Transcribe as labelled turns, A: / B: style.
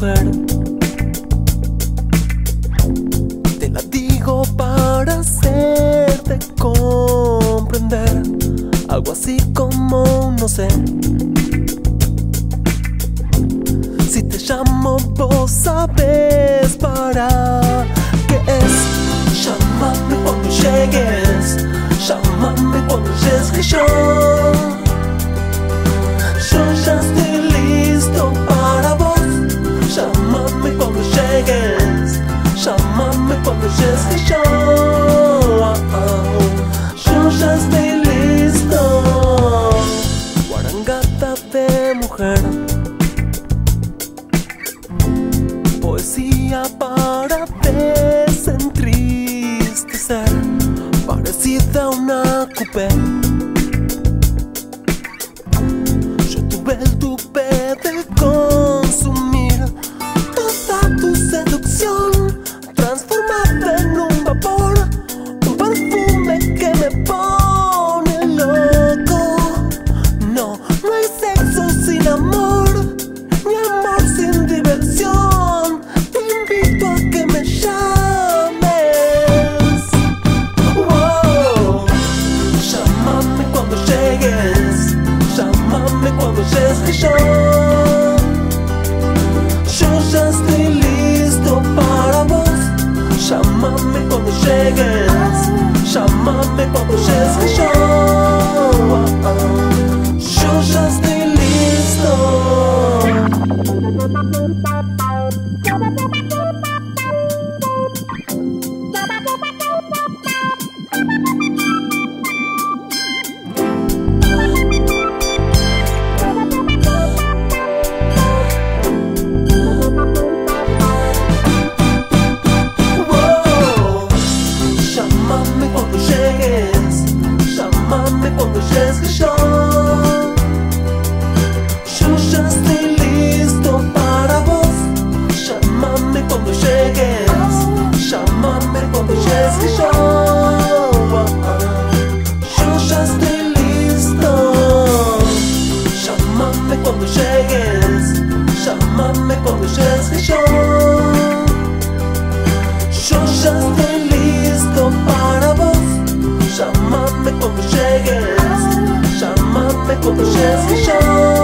A: Te la digo para hacerte comprender algo así como no sé. Si te llamo, vos sabes parar tupe. Je tuve do tupe Yo. Ya estoy listo para vos. Llámame cuando llegues. Llámame cuando llegues que yo. Yo ya estoy listo. 分手。